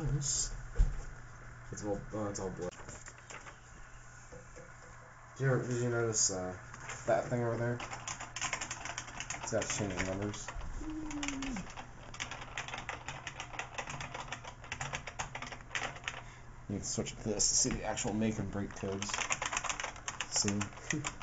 It's all, oh, it's all blood. Did you, ever, did you notice uh, that thing over there? It's got changing numbers. You can switch to this to see the actual make and break codes. See?